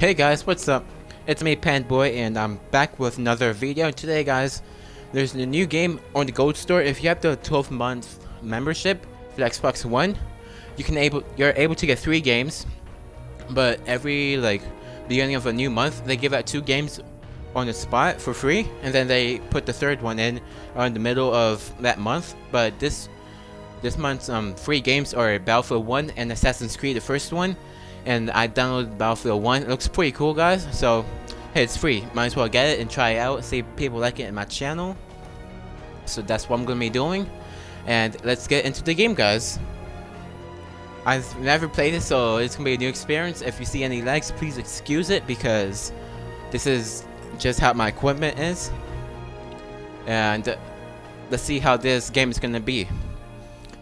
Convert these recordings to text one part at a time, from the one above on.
Hey guys, what's up? It's me, Panboy, and I'm back with another video. Today, guys, there's a new game on the Gold Store. If you have the 12 month membership for the Xbox One, you can able you're able to get three games, but every like beginning of a new month, they give out two games on the spot for free, and then they put the third one in in the middle of that month. But this this month's um free games are Battlefield 1 and Assassin's Creed, the first one and I downloaded Battlefield 1. It looks pretty cool, guys. So, hey, it's free. Might as well get it and try it out. See if people like it in my channel. So that's what I'm going to be doing. And let's get into the game, guys. I've never played it, so it's going to be a new experience. If you see any lags, please excuse it because this is just how my equipment is. And let's see how this game is going to be.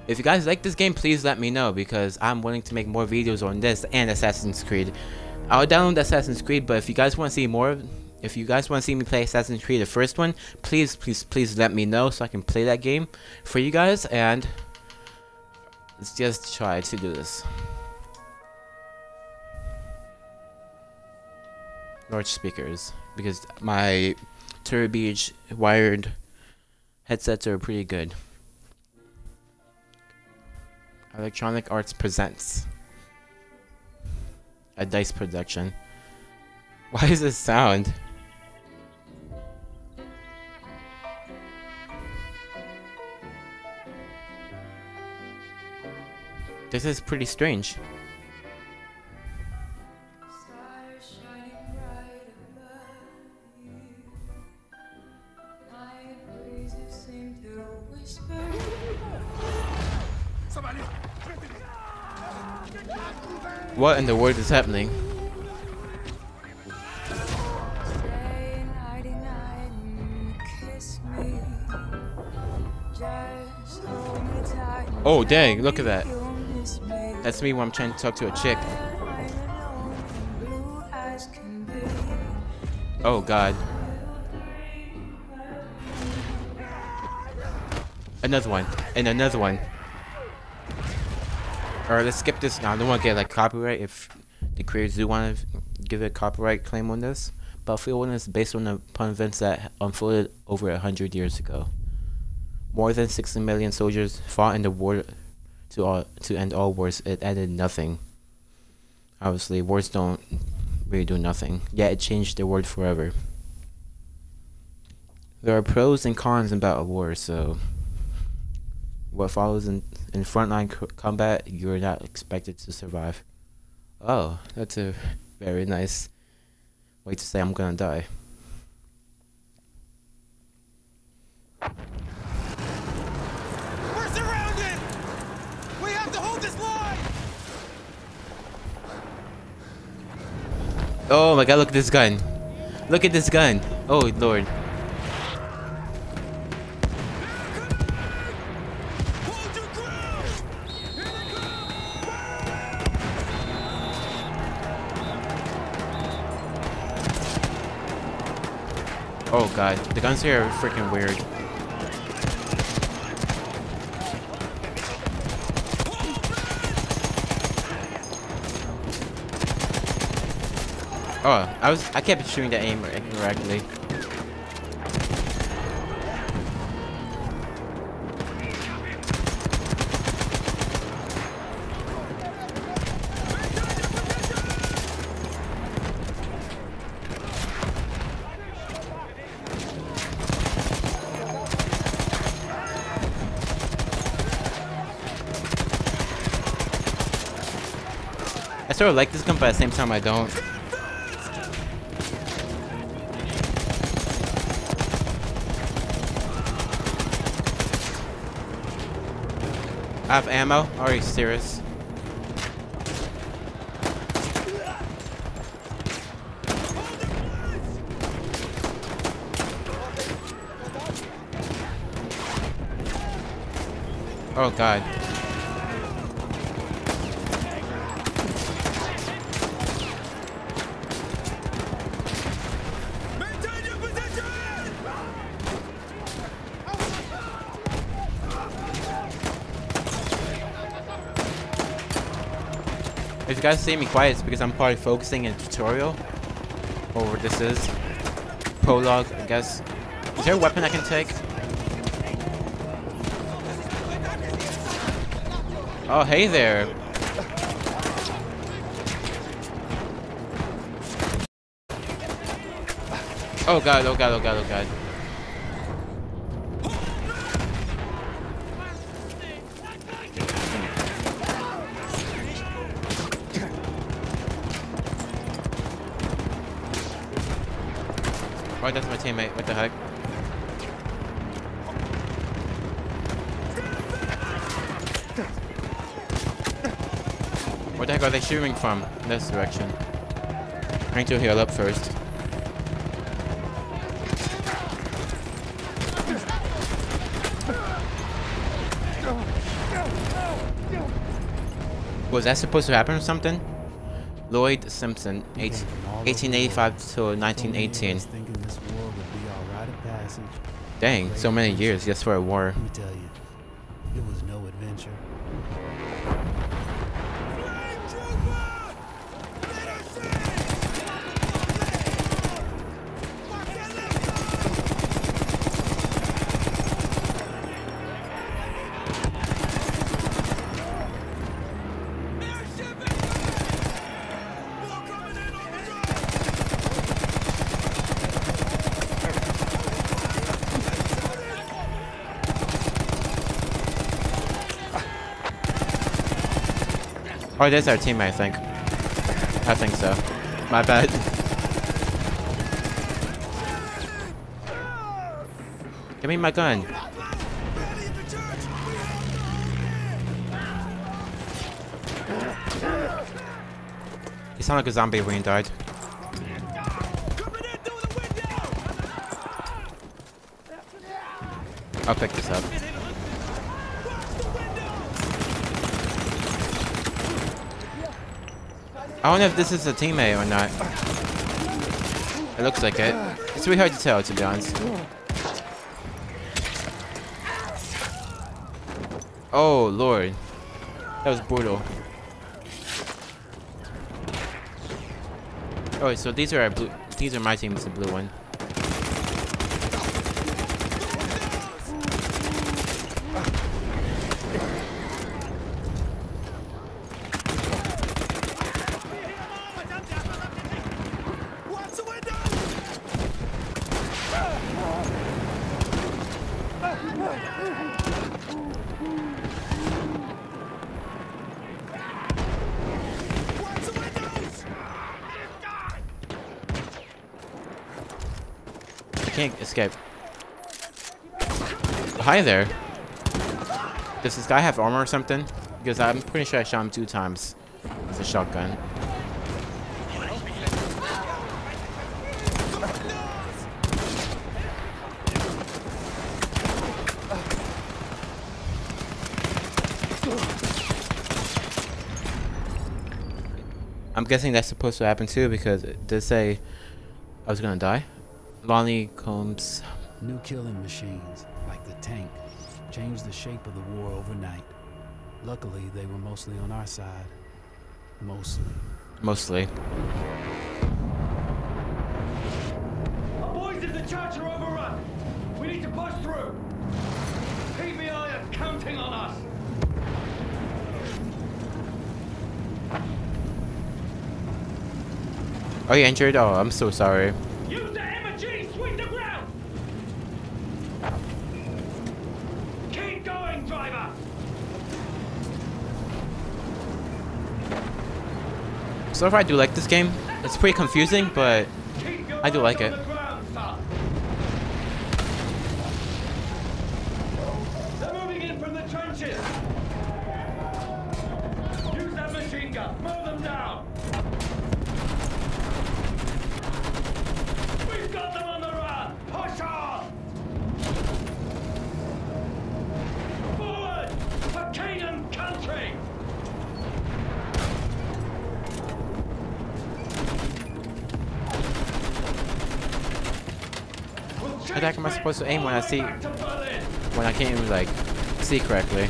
If you guys like this game, please let me know because I'm willing to make more videos on this and Assassin's Creed. I'll download Assassin's Creed, but if you guys want to see more, if you guys want to see me play Assassin's Creed, the first one, please, please, please let me know so I can play that game for you guys. And let's just try to do this. Large speakers because my Turtle Beach wired headsets are pretty good. Electronic Arts presents a dice production. Why is this sound? This is pretty strange. What in the world is happening? Oh dang, look at that. That's me when I'm trying to talk to a chick. Oh god. Another one. And another one. Or let's skip this now. I don't want to get like copyright if the creators do want to give a copyright claim on this. but Battlefield 1 is based on upon events that unfolded over a hundred years ago. More than 60 million soldiers fought in the war to all to end all wars. It added nothing. Obviously, wars don't really do nothing. Yet it changed the world forever. There are pros and cons about a war, so what follows in, in frontline combat, you're not expected to survive. Oh, that's a very nice way to say I'm gonna die. We're surrounded! We have to hold this line! Oh my god, look at this gun. Look at this gun. Oh lord. Oh god, the guns here are freaking weird. Oh, I was I kept shooting the aim incorrectly. Sort of like this gun, but at the same time I don't. I have ammo. Are you serious? Oh god. Guys see me quiet, it's because I'm probably focusing in a tutorial. Or this is. Prologue, I guess. Is there a weapon I can take? Oh, hey there. Oh god, oh god, oh god, oh god. Oh, that's my teammate. What the heck? Where the heck are they shooting from? In This direction. I need to heal up first. Was that supposed to happen or something? Lloyd Simpson, eight, 1885 to 1918. Dang, so many years just for a war. Let me tell you, it was no adventure. Oh, there's our teammate, I think. I think so. My bad. Give me my gun. He sounded like a zombie when he died. I'll pick this up. I don't know if this is a teammate or not. It looks like it. It's really hard to tell, to be honest. Oh, lord. That was brutal. Oh, so these are our blue. These are my teams, the blue one. Can't escape. Hi there. Does this guy have armor or something? Because I'm pretty sure I shot him two times with a shotgun. I'm guessing that's supposed to happen too because it did say I was gonna die. Lonnie Combs. New killing machines, like the tank, changed the shape of the war overnight. Luckily, they were mostly on our side. Mostly. Mostly. Our boys of the church are overrun. We need to push through. PBI are counting on us. Are you injured? Oh, I'm so sorry. So far, I do like this game. It's pretty confusing, but I do like it. the ground, son. Heck am I supposed to aim when I see when I can't even like see correctly?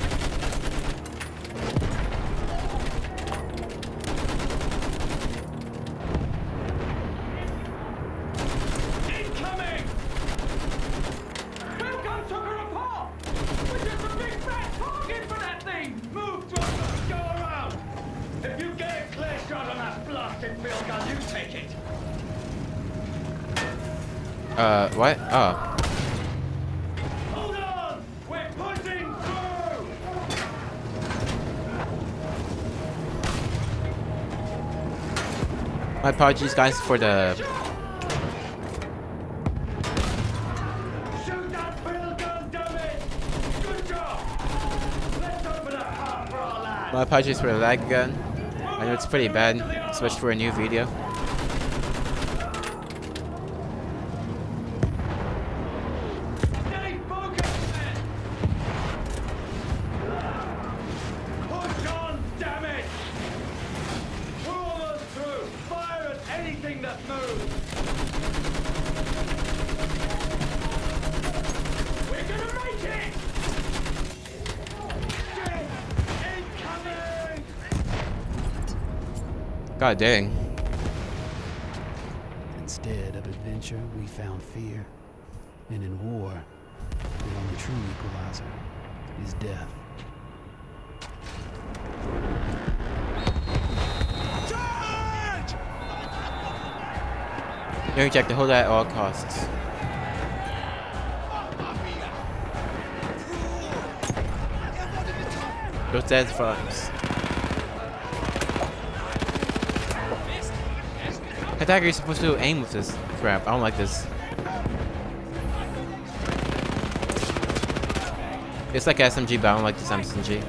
My apologies, guys, for the my apologies for the lag again. I know it's pretty bad, especially for a new video. Stay focused, men! Push on, damn it! We're almost through! Fire at anything that moves! We're gonna make it! Shit! Incoming! God dang. Instead of adventure, we found fear. And in war, the only true equalizer is death. Charge! No reject the hold at all costs. Those dead fucks. Thought you're supposed to aim with this crap. I don't like this. It's like SMG, but I don't like this SMG.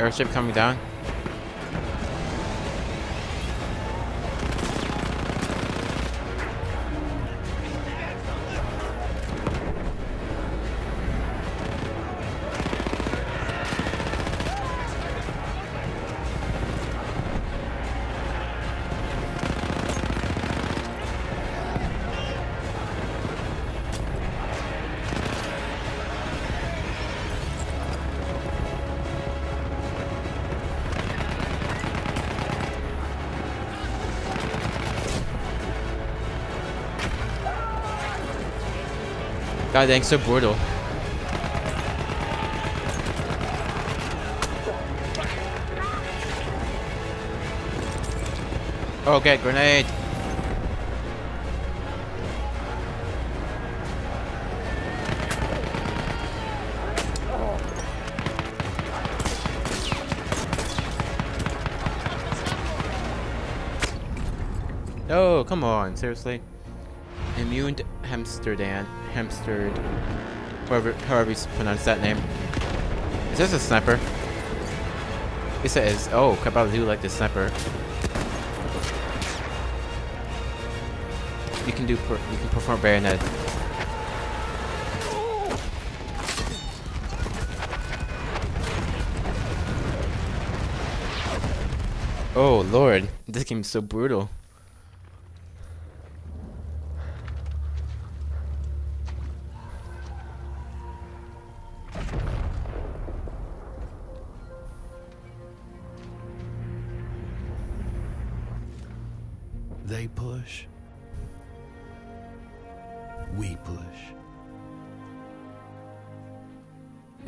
Airship coming down! God dang, so brutal. Okay, grenade. Oh, come on, seriously. Immune Hamsterdam, Hamstered, whoever, however you pronounce that name. Is this a sniper? Yes, it is. Oh, crap, I do like the sniper. You can do, you can perform bayonet. Oh lord, this game is so brutal.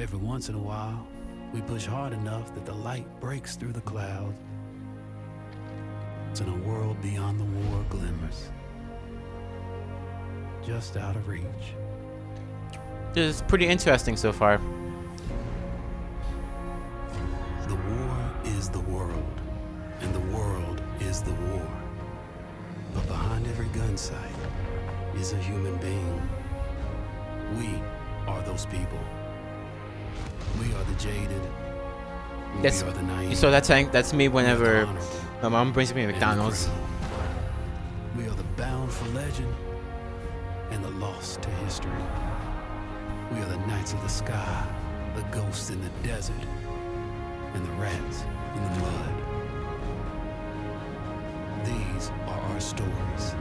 Every once in a while, we push hard enough that the light breaks through the clouds. And a world beyond the war glimmers. Just out of reach. This is pretty interesting so far. The war is the world, and the world is the war. But behind every gun sight is a human being. We are those people. We are the jaded. That's we the naive. so that's saying that's me We are the whenever my mom brings me McDonald's. We are the bound for legend and the lost to history. We are the knights of the sky, the ghosts in the desert, and the rats in the mud. These are our stories.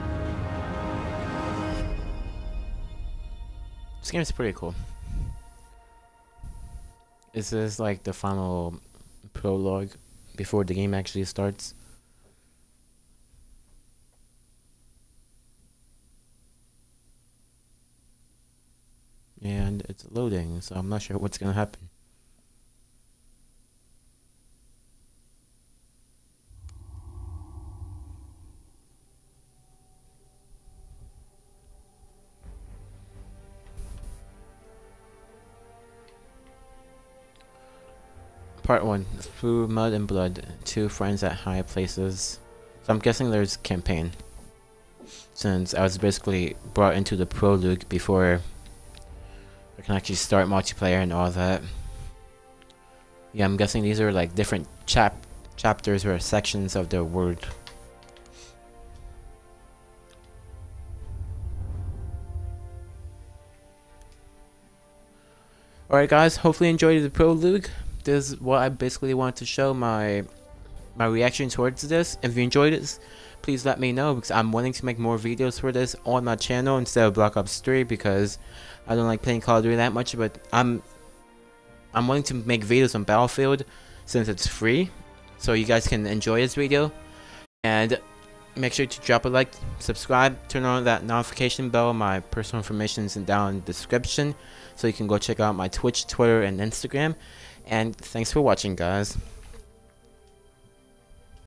This game is pretty cool. This is like the final prologue before the game actually starts. And it's loading, so I'm not sure what's gonna happen. Part one. Through mud and blood, two friends at high places. So I'm guessing there's campaign. Since I was basically brought into the prologue before I can actually start multiplayer and all that. Yeah, I'm guessing these are like different chap chapters or sections of the world. Alright guys, hopefully you enjoyed the prologue. This is what I basically want to show my my reaction towards this. If you enjoyed this, please let me know because I'm wanting to make more videos for this on my channel instead of Black Ops 3 because I don't like playing Call of Duty that much but I'm I'm wanting to make videos on Battlefield since it's free so you guys can enjoy this video. And make sure to drop a like subscribe turn on that notification bell. My personal information is down in the description so you can go check out my twitch twitter and instagram and thanks for watching guys